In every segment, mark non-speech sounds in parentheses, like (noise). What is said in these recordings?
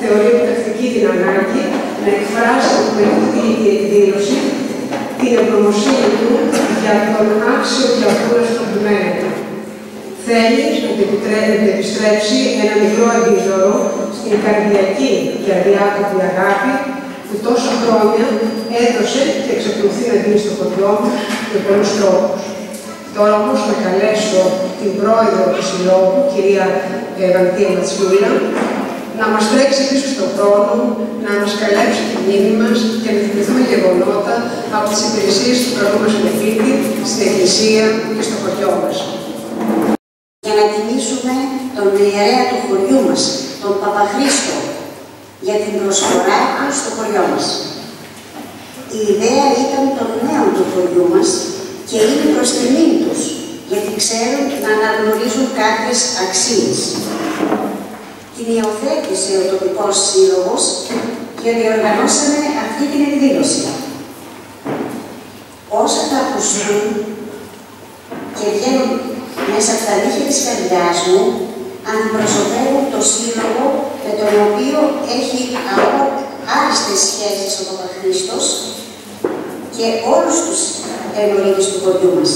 θεωρεί πρακτική την ανάγκη να εκφράσει με αυτή την εκδήλωση την ευγνωμοσύνη του για τον άξιο και του πλημένο. Θέλει ότι επιστρέψει ένα μικρό αντίδωρο στην καρδιακή και αδιάκοπη αγάπη που τόσα χρόνια έδωσε και εξακολουθεί να δίνει στο χωριό μου με πολλούς τρόπους. Τώρα όμως να καλέσω την πρόεδρο του Συλλόγου, κυρία Βαντία Ματσιούλα, να μας τρέξει πίσω στον χρόνο, να ανασκαλέψει τη μνήμη μας και να θυμηθούμε γεγονότα από τις υπηρεσίες του καλού μας μεθύτη, στην Εκκλησία και στο χωριό μας. Για να τιμήσουμε τον ιερέα του χωριού μας, τον Παπαχρήστο, για την προσφορά του στο χωριό μας. Η ιδέα ήταν των νέων του χωριού μας και είναι προς τιμή τους, γιατί ξέρουν να αναγνωρίζουν κάποιες αξίες την υιοθέτησε ο τοπικός σύλλογος και διοργανώσαμε αυτή την εκδήλωση. Όσα τα ακουστούν και βγαίνουν μέσα από τα δίχτυα της καρδιάς μου, αντιπροσωπεύουν το σύλλογο με τον οποίο έχει άριστες σχέσεις ο Παπαχρήστος και όλους τους ενορίτες του χωριού μας.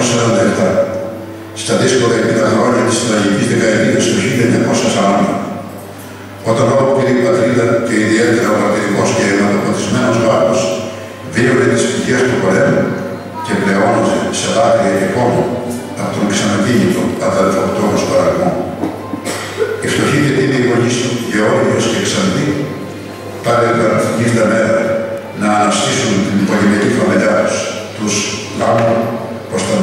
1947 στα δύσκολα εκείνα χρόνια της τραγικής δεκαετίας του 1940, όταν όπου η πατρίδα και ιδιαίτερα ο πατρικός και αιματοπατισμένος βάρος δίωγε τις πηγές του πολέμου και πλεόναζε σε δάκρυα και πόνο από τον ξανακίνητο αδελφοκτόνο παραγμό. Η φτωχή και την εγγονή του Γεώργιος και Ξαντή πάλι την τα μέρα να αναστήσουν την υπογενειακή φαμελιά τους, τους λάμπρου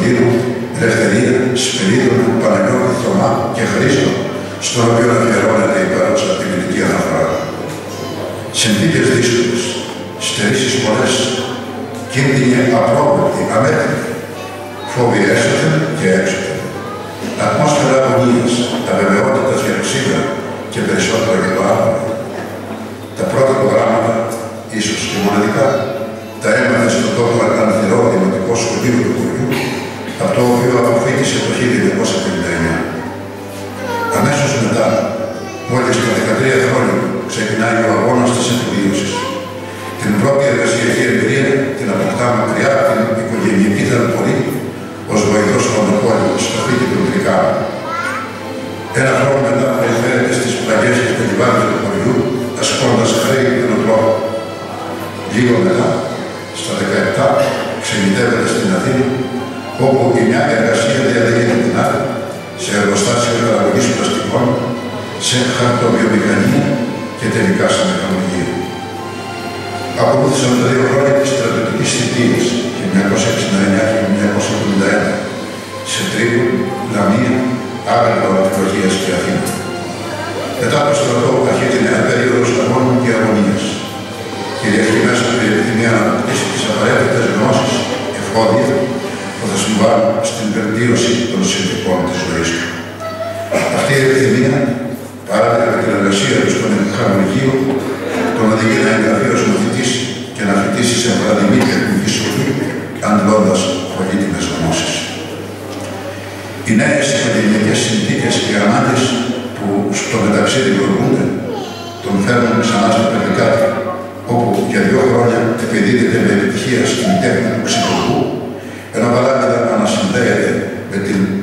Κωνσταντίνου, Ελευθερία, Σπυρίδωνα, Παναγιώτη Θωμά και Χρήστο, στον οποίο αφιερώνεται η παρούσα τιμητική αναφορά. Συνθήκες δύσκολες, στερήσεις πολλές, κίνδυνοι απρόβλεπτοι, αμέτρητοι, φόβοι έσωθεν και έξωθεν. Ατμόσφαιρα αγωνίας, αβεβαιότητα για το σήμερα και περισσότερο για το αύριο. Τα πρώτα προγράμματα, ίσως και μοναδικά, τα έμαθα στον τόπο Αργανθυρό Δημοτικό Σχολείο του Κουριού από το οποίο αποφύτησε το 1959. Αμέσως μετά, μόλις τα 13 χρόνια, ξεκινάει ο αγώνας της επιβίωσης. Την πρώτη εργασιακή εμπειρία την αποκτά μακριά από την οικογενειακή δαρπολή ως βοηθός παντοπόλου στο σπίτι του Τρικά. Ένα χρόνο μετά περιφέρεται στις πλαγιές και περιβάλλοντες του χωριού, ασκώντας χρέη και τον τρόπο. Λίγο μετά, όπου η μια εργασία διαδέχεται την άλλη, σε εργοστάσια παραγωγή πλαστικών, σε χαρτοβιομηχανία και τελικά σε μηχανολογία. Ακολούθησαν τα δύο χρόνια της στρατιωτικής θητείας, 1969-1971 σε Τρίπολη, Λαμία, Άγαλμα, Ορθολογία και Αθήνα. Μετά το στρατό αρχίζει νέα περίοδος αγώνων και αγωνίας. Κυριαρχεί μέσα από την επιθυμία να αποκτήσει τις απαραίτητες γνώσεις, εφόδια θα συμβάλλουν στην βελτίωση των συνθηκών της ζωής του. Αυτή η επιθυμία, παρά την εργασία του στον Εθνικό τον οδηγεί να εγγραφεί ως μαθητής και να φοιτήσει σε βραδινή τεχνική σχολή, αντλώντας πολύτιμες γνώσεις. Οι νέες οικογενειακές συνθήκες και ανάγκες που στο μεταξύ δημιουργούνται, τον φέρνουν ξανά στα παιδικά του, όπου για δύο χρόνια επιδίδεται με επιτυχία στην τέχνη του ξυπουργού, ενώ παρά συνδέεται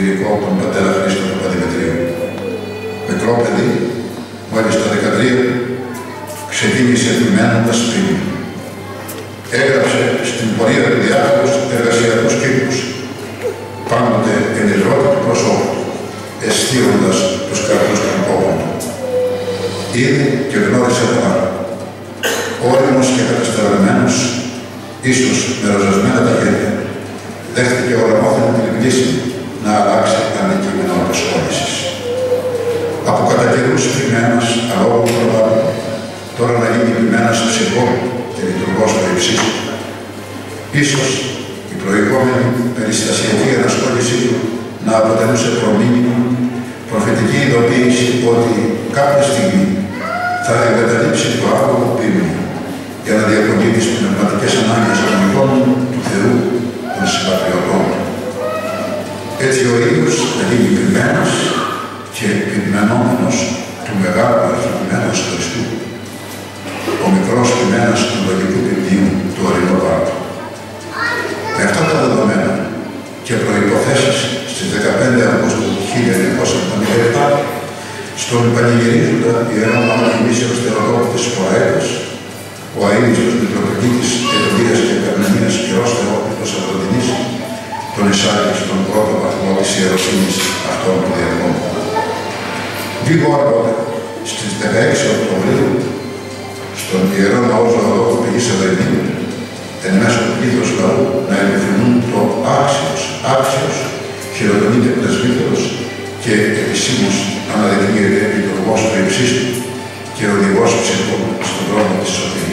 εφημέριο κληρικό τον πατέρα Χρήστο του Παντιμετρίου. Μικρό παιδί, μόλις το 13, ξεκίνησε επιμένοντας πριν. Έγραψε στην πορεία του διάφορους εργασιακούς κύκλους, πάντοτε ενεργότητα του προσώπου, αισθίοντας τους καρπούς των κόπων του. Είδε και γνώρισε τον άλλο. Όριμος και κατασταλμένος, ίσως με ροζασμένα τα χέρια, δέχτηκε ορμόθεν την πλήση να αλλάξει αντικείμενο απασχόλησης. Από κατά καιρούς ποιμένας, αλόγου προβάλλει, τώρα να γίνει ποιμένας ψυχό και λειτουργός του υψίστου. Ίσως η προηγούμενη περιστασιακή ενασχόλησή του να αποτελούσε προμήνυμα, προφητική ειδοποίηση ότι κάποια στιγμή θα εγκαταλείψει το άλογο ποίημα για να διακονεί τις πνευματικές ανάγκες των εικόνων του Θεού των συμπατριωτών του. Έτσι ο ίδιος θα γίνει ποιμένος και πειμενόμενος του μεγάλου αρχιπημένου Χριστού. Ο μικρός ποιμένος του λογικού ποιμνίου του ορεινού Πάτου. Με αυτά τα δεδομένα και προϋποθέσεις στις 15 Αυγούστου 1977 στον πανηγυρίζοντα Ιερό Μαμακινήσεως Θεοδόρου της Ποαέτας, ο αείμιστος Μητροπολίτης Ετωλίας και Καρνανίας Κυρός Θεόπλητος Αγροτινής, τον εισάγει στον πρώτο βαθμό της ιεροσύνης αυτών του διαγνώμου. Λίγο αργότερα, στις 16 Οκτωβρίου, στον Ιερό Ναό Ζωοδόχου Πηγής Ευρωδίου, εν μέσω του πλήθους λαού να επιθυμούν το άξιος, άξιος, χειροτονείται πρεσβύτερος και επισήμως αναδεικνύεται λειτουργός του υψίστου και οδηγός ψυχών στον δρόμο της σωτηρίας.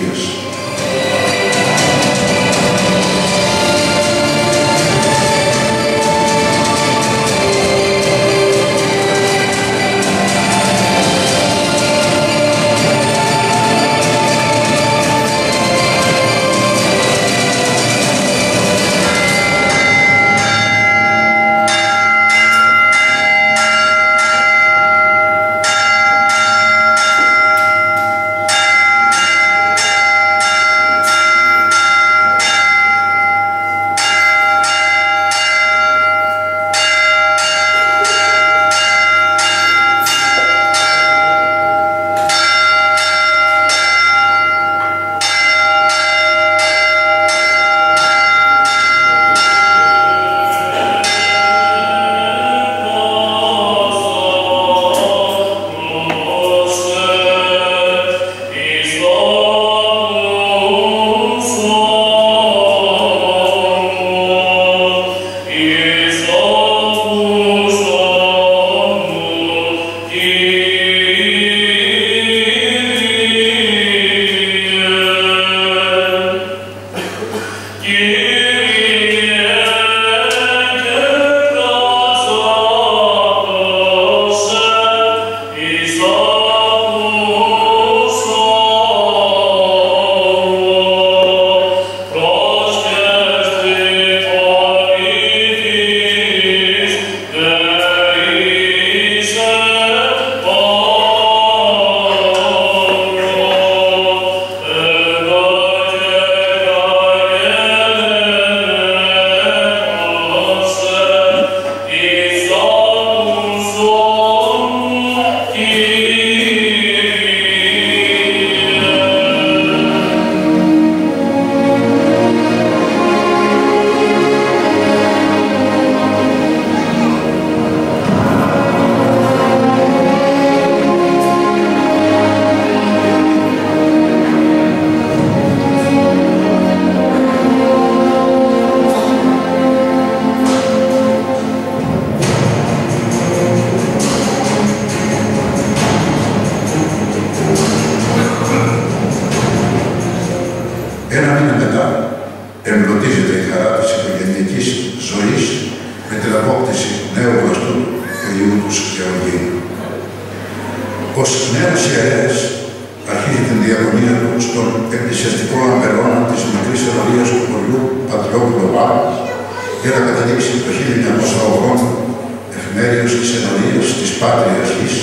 Πατριόπουλο Βάρου για να καταλήξει το 1980 εφημέρια κυρίως της ενορίας της Πάτριας Γης,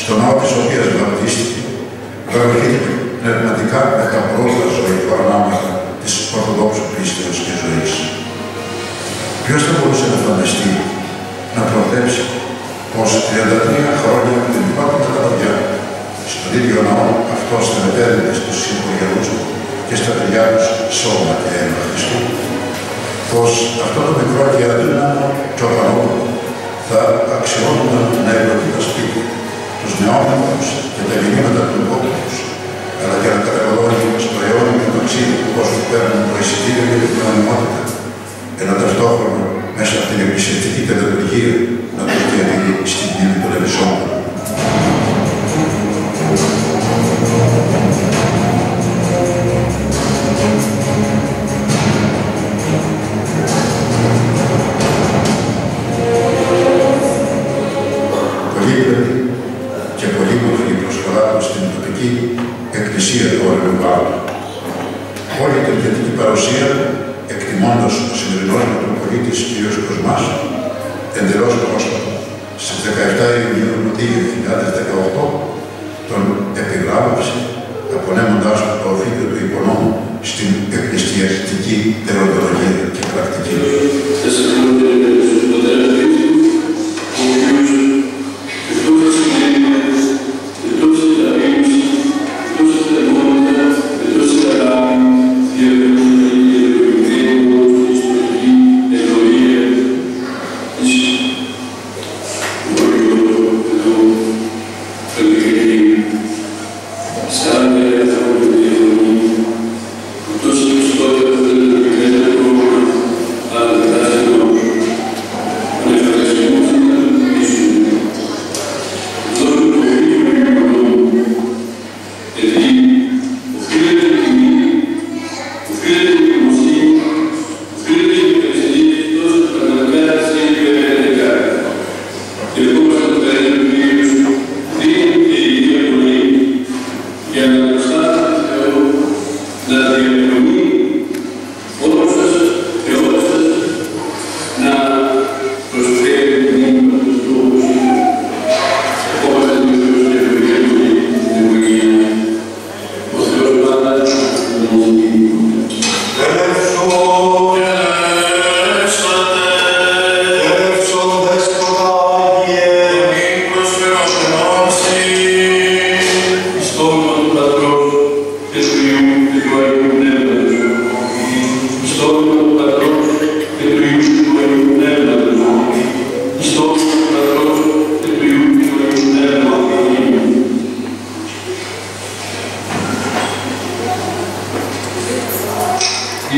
στο ναό της οποίας βαπτίστηκε, προηγήθηκε πνευματικά με τα πρώτα ζωικά ονόματα της Ορθοδόξου πίστεως και ζωής. Ποιος θα μπορούσε να φανταστεί, να προβλέψει πως 33 χρόνια από την πρώτη καταδιά στον ίδιο ναό αυτός θα μετέδεται στους συμπογερούς του και στα παιδιά τους σώμα και αίμα Χριστού, πως αυτό το μικρό και αδύναμο τσοπανόπουλο θα αξιώνονταν να ευλογεί τα σπίτια, τους νεόμενους και τα γεννήματα του υπόπτους, αλλά και να καταγωγώνει στο αιώνιο ταξίδι του κόσμου παίρνουν το εισιτήριο για την κοινωνιμότητα, ενώ ταυτόχρονα μέσα από την εκκλησιαστική παιδαγωγία να το διαδίδει στην πύλη των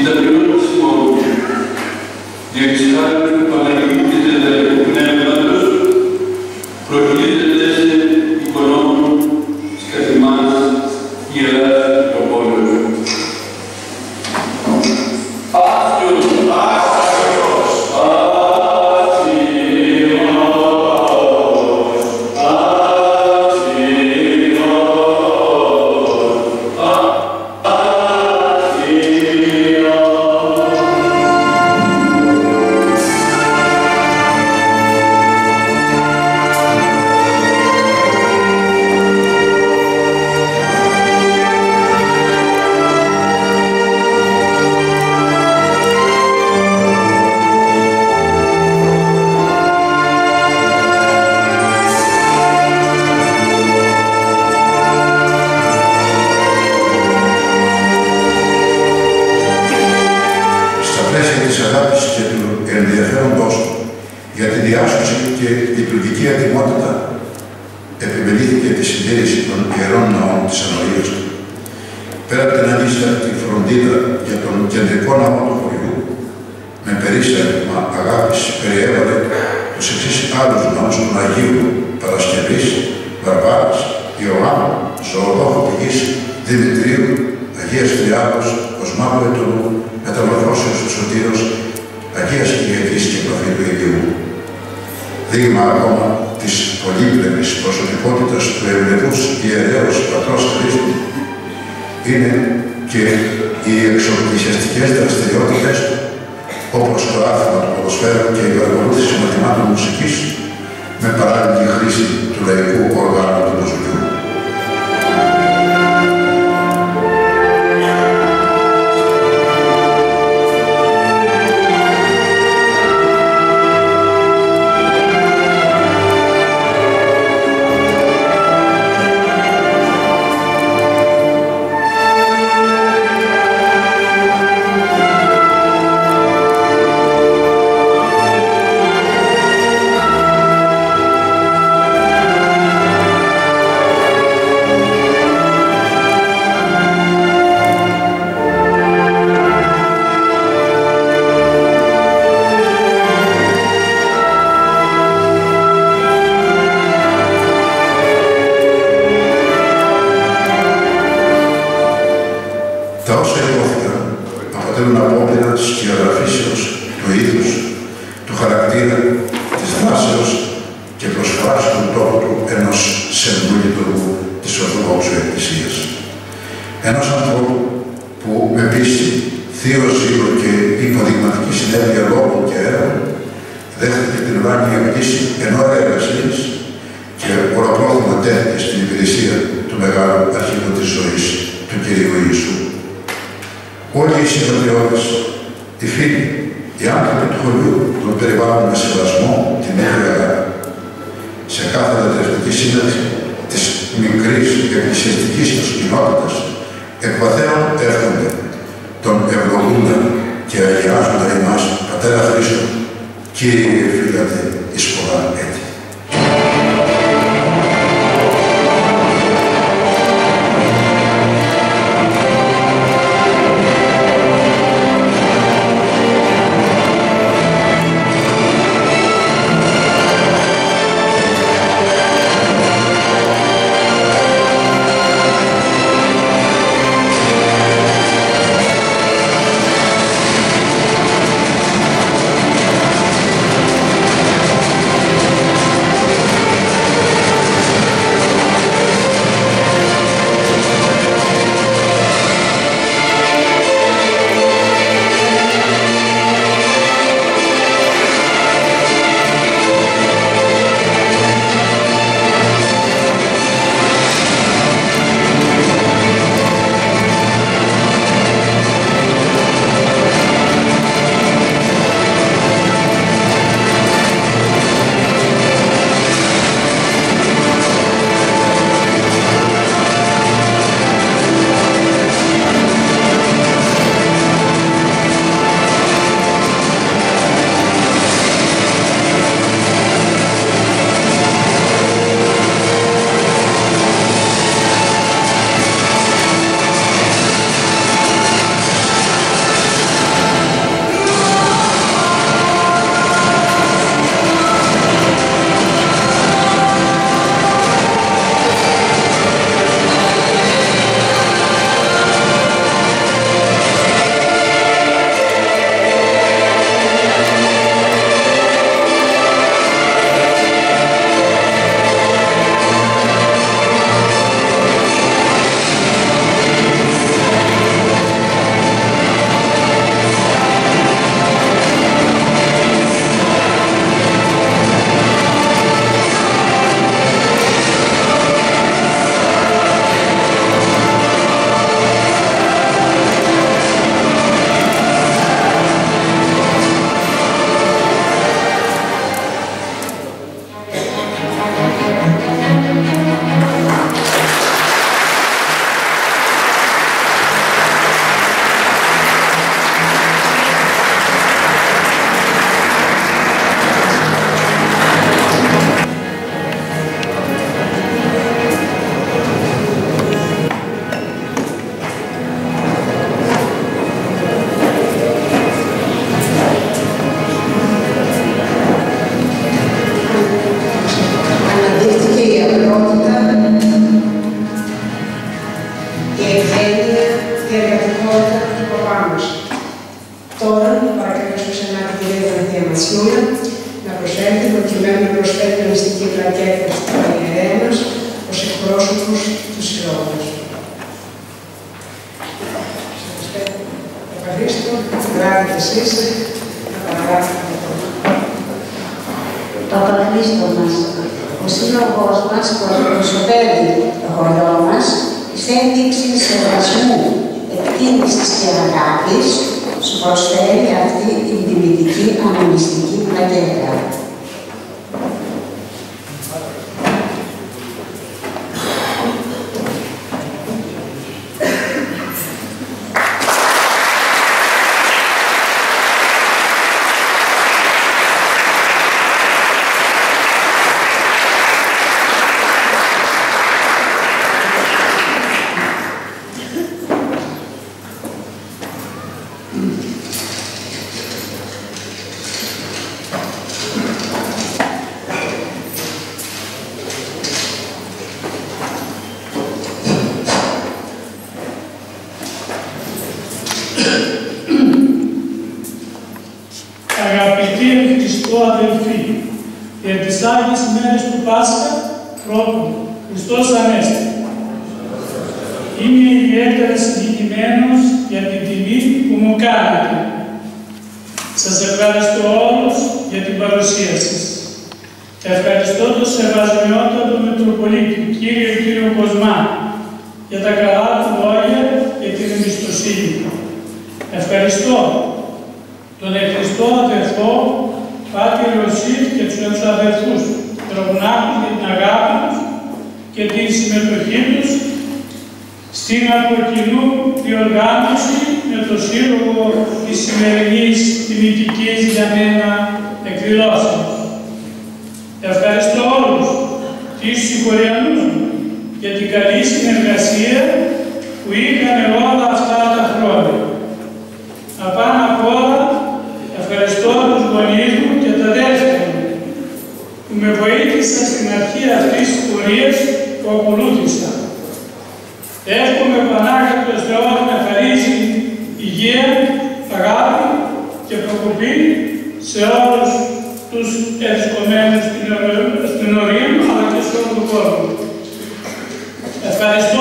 There is time to believe that never δείγμα ακόμα της πολύπλευρης προσωπικότητας του ευλεβούς ιερέως πατρός Χρήστου είναι και οι εξοπλιστικές δραστηριότητες όπως το άθλημα του ποδοσφαίρου και η παρακολούθηση μαθημάτων μουσικής με παράλληλη χρήση του λαϊκού οργάνου του μουσικού. στην υπηρεσία του μεγάλου αρχηγού της ζωής του Κυρίου Ιησού. Όλοι οι συνοδειώτες, οι φίλοι, οι άνθρωποι του χωριού τον περιβάλλουν με σεβασμό, την ίδια αγάπη. Σε κάθε λατρευτική σύνδεση της μικρής εκκλησιαστικής τους κοινότητα, εκπαθαίων έρχονται, τον ευλογούντα και αγιάζοντα εμάς Πατέρα Χρήστο, Κύριε Φίλατε, εις πολλά Για τις άγιες ημέρες του Πάσχα, πρώτον, Χριστός Ανέστη. Είμαι ιδιαίτερα συγκεκριμένος για την τιμή που μου κάνετε. Σας ευχαριστώ όλους για την παρουσία σας. Ευχαριστώ τον Σεβασμιότατο Μητροπολίτη, κύριο κύριο Κοσμά, για τα καλά του λόγια και την εμπιστοσύνη. Ευχαριστώ τον Εχριστό Αδερφό Πάτε Ιωσήφ και τους αδελφού του, για την αγάπη τους και την συμμετοχή τους στην αποκοινού διοργάνωση με το σύλλογο της σημερινής τιμητικής για μένα εκδηλώσεως. Ευχαριστώ όλους τις συγχωριανούς του για την καλή συνεργασία που είχαμε όλα αρχή αυτής της πορείας που ακολούθησα. Εύχομαι ο Πανάγαπτος Θεός να χαρίζει υγεία, αγάπη και προκοπή σε όλους τους ευσκομένους στην ορία, αλλά και σε όλο τον κόσμο. Ευχαριστώ.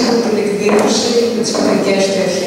για την εκδήλωση με τις παιδικές του.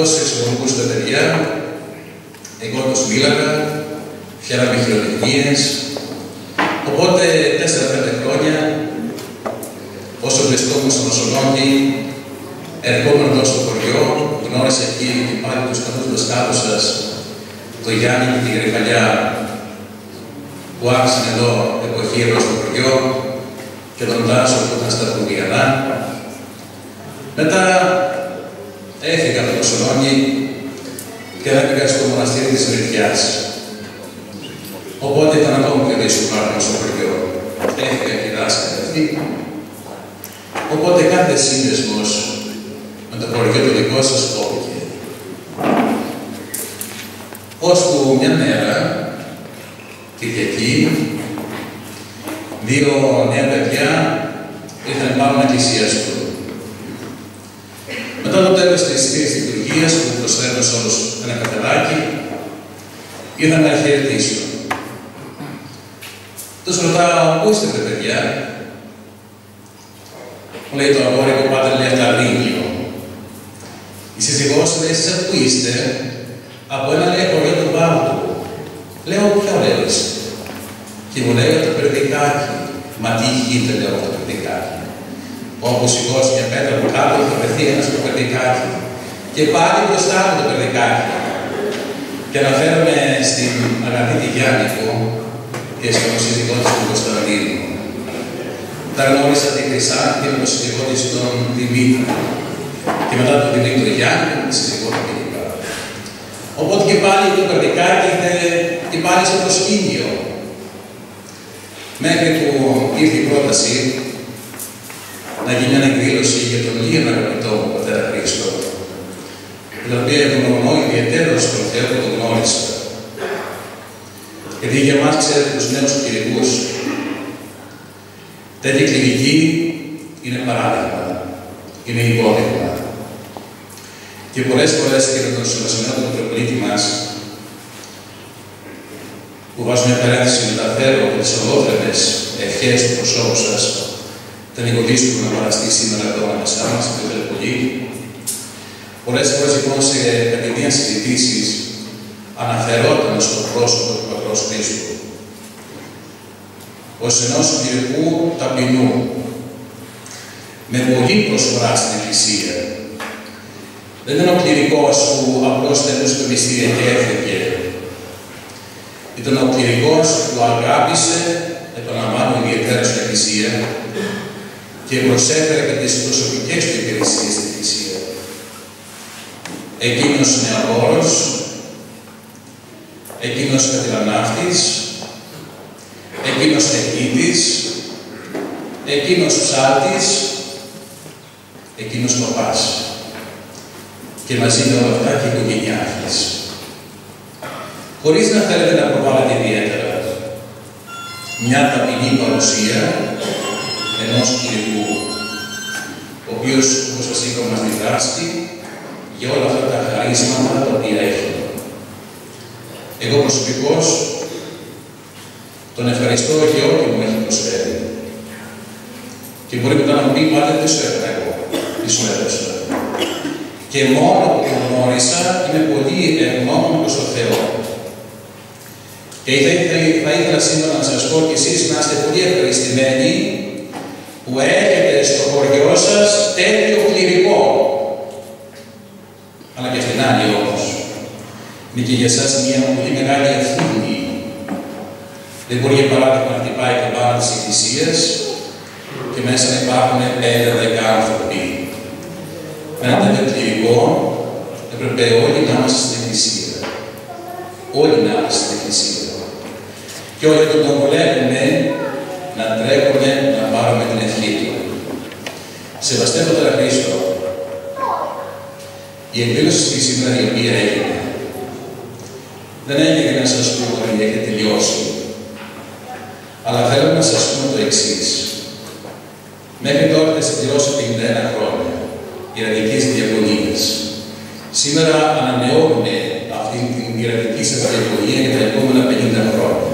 αυτός σε συμφωνικούς τα παιδιά, εγώ τους μίλαγα, φτιάχναμε χειροτεχνίες, οπότε τέσσερα-πέντε χρόνια, όσο βρισκόμουν στο νοσολόγιο, ερχόμενος εδώ στο χωριό, γνώρισα εκεί και πάλι τους καλούς δασκάλους σας, τον Γιάννη και την Γρυφαλιά, που άρχισαν εδώ εποχή εδώ στο χωριό, και τον Τάσο που ήταν στα Κουβιανά. Μετά έφυγα από το Σολόνι και έφυγα στο μοναστήρι της Ρητιάς. Οπότε ήταν ακόμα πιο δύσκολο να στο χωριό. Έφυγα και δάσκαλη αυτή. Οπότε κάθε σύνδεσμος με το χωριό του δικό σας κόπηκε. Ώσπου μια μέρα, Κυριακή, δύο νέα παιδιά ήρθαν πάνω να του. Μετά το τέλος της Θείας Λειτουργίας, που προσφέρουν σε όλους ένα καφεδάκι, ήρθαν να χαιρετήσουν. Τους ρωτάω, πού είστε παιδιά, μου λέει το αγόρικο πάτερ λέει Λίνιο. Η σύζυγός λέει, εσείς πού είστε, από ένα λέει χωριό του Μπάρτου. Λέω, ποιο λέω είσαι; Και μου λέει το περδικάκι. Μα τι γίνεται, λέω το περδικάκι. Όπου σηκώσει μια πέτρα από κάτω, θα βρεθεί ένας στο περδικάκι. Και πάλι μπροστά μου το περδικάκι. Και αναφέρομαι στην αγαπητή Γιάννικο και στον σύζυγό της του Κωνσταντίνου. Τα γνώρισα τη Χρυσά και με τον σύζυγό της τον Δημήτρη. Και μετά τον Δημήτρη Γιάννη με τον σύζυγό του Δημήτρη. Οπότε και πάλι το περδικάκι ήρθε και πάλι στο προσκήνιο. Μέχρι που ήρθε η πρόταση να γίνει μια εκδήλωση για τον Λίγο αγαπητό μου πατέρα Χρήστο, την οποία ευγνωμονώ ιδιαίτερο στον Θεό που τον γνώρισα. Γιατί για εμάς, ξέρετε, τους νέους κληρικούς, τέτοια κληρική είναι παράδειγμα, είναι υπόδειγμα. Και πολλές φορές και με τον συμβασμένο του Μητροπολίτη μας, που βάζουμε παρένθεση μεταφέρω τις ολόθρεπες ευχές του προσώπου σας, τον Νικοδίστου να παραστεί σήμερα εδώ ανάμεσά μας, το πολύ. Πολλές φορές λοιπόν σε κατηδία συζητήσεις αναφερόταν στο πρόσωπο του Πατρός Χρήστου ως ενός κληρικού ταπεινού, με πολύ προσφορά στην Εκκλησία. Δεν ήταν ο κληρικός που απλώς τελούσε το μυστήριο και έφευγε. Ήταν ο κληρικός που αγάπησε, επαναλαμβάνω ιδιαίτερα στην Εκκλησία, και προσέφερε και τις προσωπικές του υπηρεσίες στην Εκκλησία. Εκείνος νεαγόρος, εκείνος κατηλανάφτης, εκείνος τεχνίτης, εκείνος ψάλτης, εκείνος παπάς. Και μαζί με όλα αυτά και η οικογένειά της. Χωρίς να θέλετε να προβάλλετε ιδιαίτερα μια ταπεινή παρουσία ενός κυρικού, ο οποίος, όπως σας είπα, μας διδάσκει για όλα αυτά τα χαρίσματα τα οποία έχει. Εγώ προσωπικώς τον ευχαριστώ για ό,τι μου έχει προσφέρει. Και μπορεί μετά να μου πει, πάντα τι σου έφερα εγώ, τι σου έδωσα. Και μόνο που τον γνώρισα, είμαι πολύ ευγνώμων προς τον Θεό. Και θα, θα ήθελα σήμερα να σας πω και εσείς να είστε πολύ ευχαριστημένοι που έχετε στο χωριό σας τέτοιο κληρικό. Αλλά και αυτήν άλλη όμως. Είναι και για εσάς μια πολύ μεγάλη ευθύνη. Δεν μπορεί για παράδειγμα να χτυπάει η καμπάνα της Εκκλησίας και μέσα να υπάρχουν πέντε δέκα άνθρωποι. Με ένα τέτοιο κληρικό έπρεπε όλοι να είμαστε στην Εκκλησία. Όλοι να είμαστε στην Εκκλησία. Και όλοι όταν τον βλέπουμε να τρέχουμε να πάρουμε την ευχή του. Σεβαστεύοντα Χρήστο, η εκδήλωση στη σήμερα η οποία έγινε, δεν έγινε να σας πούμε ότι έχει τελειώσει. Αλλά θέλω να σας πούμε το εξής. Μέχρι τώρα θα συμπληρώσει 51 χρόνια ιεραρχικής διαγωνίας. Σήμερα ανανεώνουμε αυτή την ιεραρχική σας διαγωνία για τα επόμενα 50 χρόνια.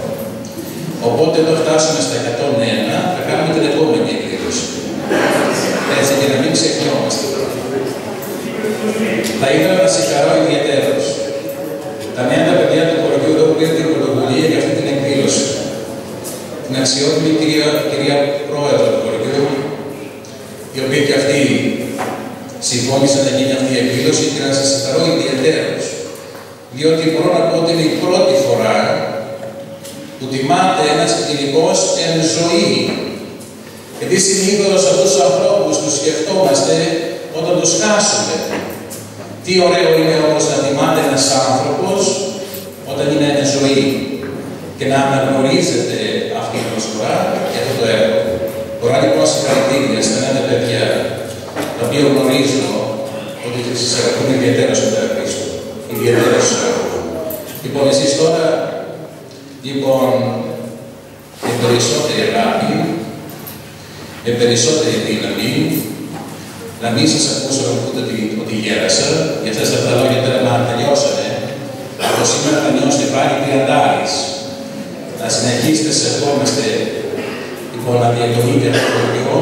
Οπότε όταν φτάσουμε στα 101 θα κάνουμε την επόμενη εκδήλωση. Έτσι για να μην ξεχνιόμαστε. Θα ήθελα να συγχαρώ ιδιαίτερως τα νέα τα παιδιά του χωριού εδώ που πήραν την πρωτοβουλία για αυτή την εκδήλωση. Την αξιότιμη κυρία, κυρία Πρόεδρο του χωριού, η οποία και αυτή συμφώνησε να γίνει αυτή η εκδήλωση και να σας συγχαρώ ιδιαίτερως. Διότι μπορώ να πω ότι είναι η πρώτη φορά που τιμάται ένας κλινικός εν ζωή. Γιατί συνήθως αυτούς τους ανθρώπους τους σκεφτόμαστε όταν τους χάσουμε. Τι ωραίο είναι όμως να τιμάται ένας άνθρωπος όταν είναι εν ζωή και να αναγνωρίζετε αυτή η προσφορά και αυτό το έργο. Μπορώ λοιπόν συγχαρητήρια στα νέα παιδιά, τα οποία γνωρίζω ότι σας αγαπούν ιδιαίτερα στον Θεό Χρήστο. Ιδιαίτερα στον Λοιπόν, εσείς τώρα Λοιπόν, με περισσότερη αγάπη, με περισσότερη δύναμη, να μην σας ακούσω να πούτε ότι, ότι γέρασα, γιατί αυτά τα λόγια τώρα τελειώσανε. Από σήμερα θα νιώσετε πάλι τριαντάρις. Να συνεχίσετε σε ερχόμαστε λοιπόν να διατονείτε αυτό το χωριό,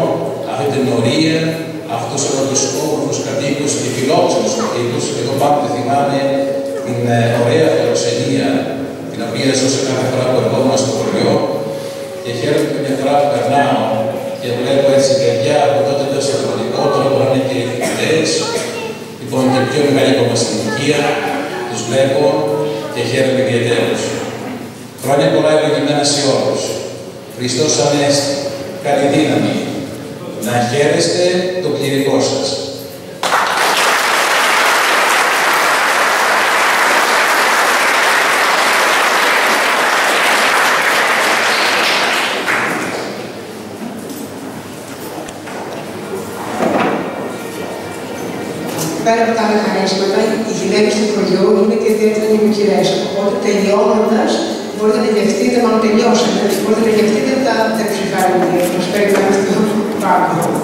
αυτή την ορία, αυτούς εδώ τους όμορφους κατοίκους και φιλόξενους κατοίκους. Εγώ πάντοτε θυμάμαι την ε, ωραία φιλοξενία την οποία ζω σε κάθε φορά που ερχόμαστε στο χωριό και χαίρομαι μια φορά που περνάω και βλέπω έτσι παιδιά από τότε το συνταγματικό, τώρα μπορεί να είναι και φοιτητές, λοιπόν και πιο μεγάλη από μας στην ηλικία, τους βλέπω και χαίρομαι ιδιαίτερως. Χρόνια πολλά ευλογημένα σε όλους. Χριστός Ανέστη, καλή δύναμη, να χαίρεστε το κληρικό σας. ιδιαίτερη νοικοκυρέ. Οπότε τελειώνοντας, μπορείτε να γευτείτε, μάλλον τελειώσετε, μπορείτε να γευτείτε τα τεψιχάρια που σας περιμένουν στο (laughs) πάγκο.